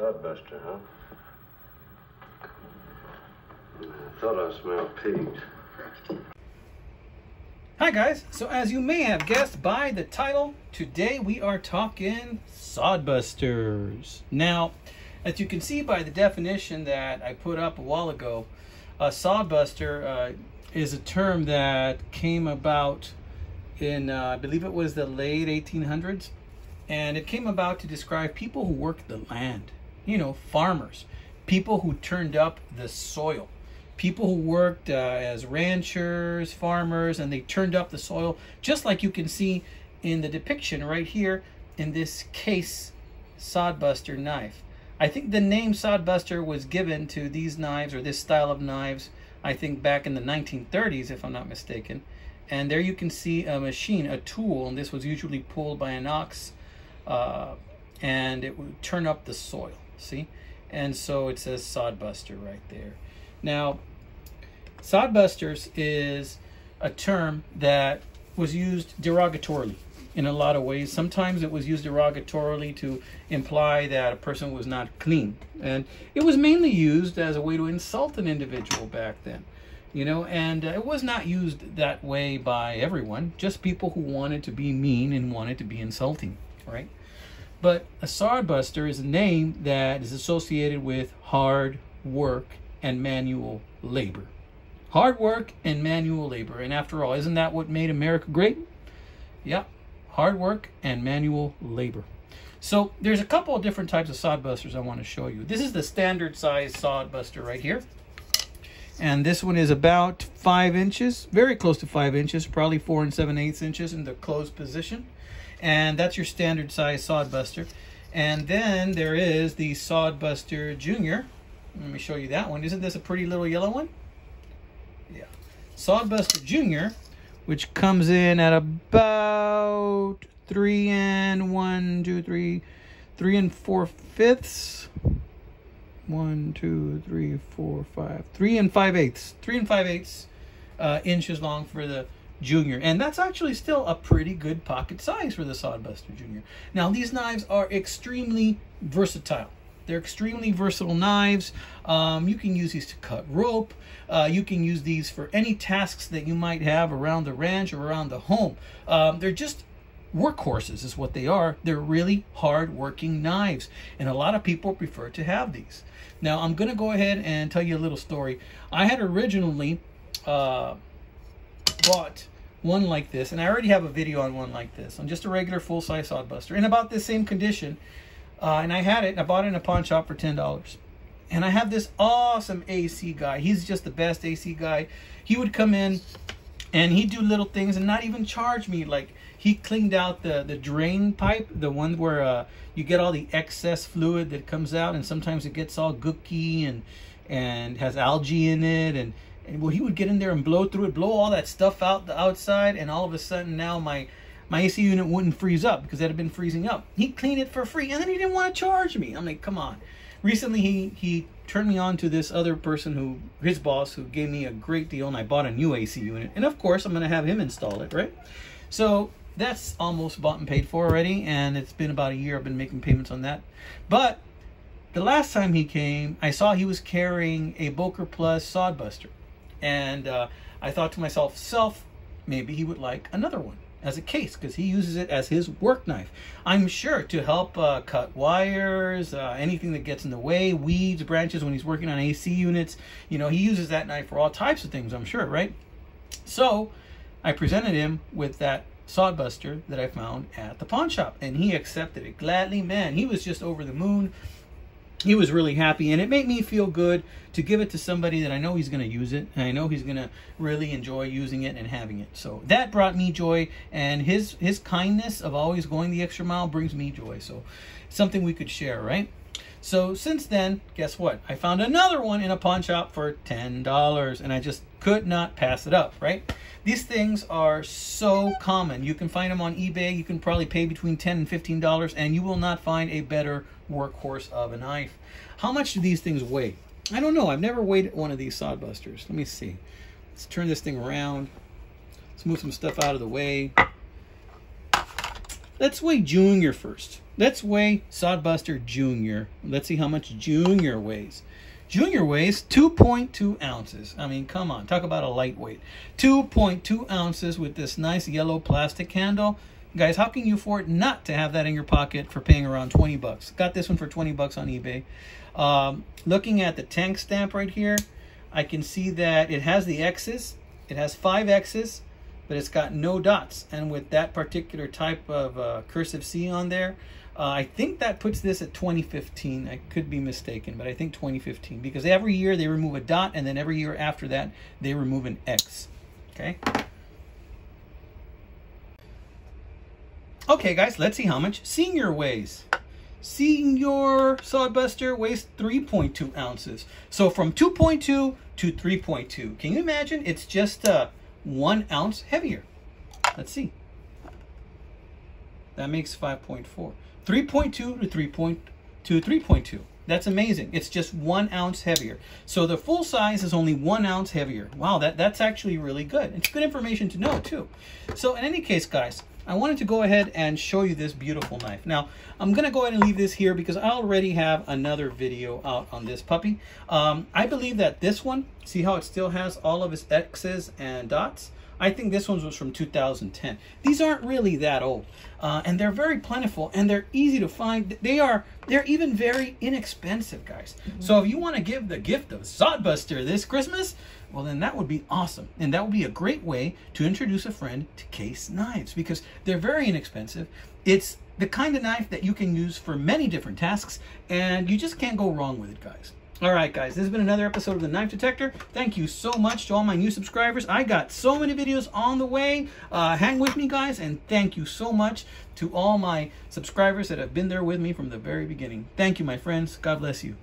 sodbuster, huh? I thought I smelled pigs. Hi guys, so as you may have guessed by the title, today we are talking sodbusters. Now, as you can see by the definition that I put up a while ago, a sodbuster uh, is a term that came about in, uh, I believe it was the late 1800s, and it came about to describe people who worked the land, you know, farmers, people who turned up the soil people who worked uh, as ranchers, farmers, and they turned up the soil, just like you can see in the depiction right here in this case sodbuster knife. I think the name sodbuster was given to these knives or this style of knives, I think back in the 1930s, if I'm not mistaken. And there you can see a machine, a tool, and this was usually pulled by an ox, uh, and it would turn up the soil, see? And so it says sodbuster right there. Now, Sodbusters is a term that was used derogatorily in a lot of ways. Sometimes it was used derogatorily to imply that a person was not clean. And it was mainly used as a way to insult an individual back then. You know, and uh, it was not used that way by everyone, just people who wanted to be mean and wanted to be insulting, right? But a sodbuster is a name that is associated with hard work and manual labor. Hard work and manual labor. And after all, isn't that what made America great? Yeah, hard work and manual labor. So there's a couple of different types of sodbusters I want to show you. This is the standard size sodbuster right here. And this one is about five inches, very close to five inches, probably four and seven eighths inches in the closed position. And that's your standard size sodbuster. And then there is the Sodbuster Junior. Let me show you that one. Isn't this a pretty little yellow one? Yeah. Sodbuster Junior, which comes in at about three and one, two, three, three and four fifths. One, two, three, four, five, three and five eighths. Three and five eighths uh, inches long for the Junior. And that's actually still a pretty good pocket size for the Sodbuster Junior. Now, these knives are extremely versatile. They're extremely versatile knives. Um, you can use these to cut rope. Uh, you can use these for any tasks that you might have around the ranch or around the home. Um, they're just workhorses is what they are. They're really hard working knives. And a lot of people prefer to have these. Now I'm going to go ahead and tell you a little story. I had originally uh, bought one like this and I already have a video on one like this on just a regular full-size sodbuster in about the same condition uh, and I had it. I bought it in a pawn shop for ten dollars. And I have this awesome AC guy. He's just the best AC guy. He would come in and he'd do little things and not even charge me. Like he cleaned out the the drain pipe, the one where uh, you get all the excess fluid that comes out, and sometimes it gets all gooky and and has algae in it and and well he would get in there and blow through it blow all that stuff out the outside and all of a sudden now my my AC unit wouldn't freeze up because it had been freezing up. He cleaned it for free and then he didn't want to charge me. I'm like, come on. Recently, he, he turned me on to this other person who, his boss, who gave me a great deal and I bought a new AC unit. And of course, I'm going to have him install it, right? So that's almost bought and paid for already. And it's been about a year I've been making payments on that. But the last time he came, I saw he was carrying a Boker Plus Sodbuster. And uh, I thought to myself, self, maybe he would like another one as a case because he uses it as his work knife. I'm sure to help uh, cut wires, uh, anything that gets in the way, weeds, branches when he's working on AC units. You know, he uses that knife for all types of things, I'm sure, right? So I presented him with that sodbuster that I found at the pawn shop and he accepted it gladly. Man, he was just over the moon he was really happy and it made me feel good to give it to somebody that I know he's going to use it and I know he's going to really enjoy using it and having it. So that brought me joy and his his kindness of always going the extra mile brings me joy. So something we could share, right? So since then, guess what? I found another one in a pawn shop for $10 and I just could not pass it up, right? These things are so common. You can find them on eBay. You can probably pay between 10 and $15 and you will not find a better workhorse of a knife. How much do these things weigh? I don't know. I've never weighed one of these sodbusters. Let me see. Let's turn this thing around. Let's move some stuff out of the way. Let's weigh Junior first. Let's weigh Sodbuster Junior. Let's see how much Junior weighs. Junior weighs 2.2 ounces. I mean, come on, talk about a lightweight. 2.2 ounces with this nice yellow plastic handle. Guys, how can you afford not to have that in your pocket for paying around 20 bucks? Got this one for 20 bucks on eBay. Um, looking at the tang stamp right here, I can see that it has the X's. It has five X's, but it's got no dots. And with that particular type of uh, cursive C on there, uh, I think that puts this at 2015. I could be mistaken, but I think 2015 because every year they remove a dot, and then every year after that they remove an X. Okay. Okay, guys, let's see how much Senior weighs. Senior Sodbuster weighs 3.2 ounces. So from 2.2 to 3.2. Can you imagine? It's just uh, one ounce heavier. Let's see. That makes 5.4. 3.2 to 3.2 to 3.2. That's amazing. It's just one ounce heavier. So the full size is only one ounce heavier. Wow, that, that's actually really good. It's good information to know too. So in any case, guys, I wanted to go ahead and show you this beautiful knife. Now, I'm going to go ahead and leave this here because I already have another video out on this puppy. Um, I believe that this one, see how it still has all of its X's and dots? I think this one was from 2010. These aren't really that old, uh, and they're very plentiful and they're easy to find. They are they're even very inexpensive, guys. Mm -hmm. So if you want to give the gift of Sodbuster this Christmas, well then that would be awesome, and that would be a great way to introduce a friend to Case knives because they're very inexpensive. It's the kind of knife that you can use for many different tasks, and you just can't go wrong with it, guys. All right, guys, this has been another episode of the Knife Detector. Thank you so much to all my new subscribers. I got so many videos on the way. Uh, hang with me, guys, and thank you so much to all my subscribers that have been there with me from the very beginning. Thank you, my friends. God bless you.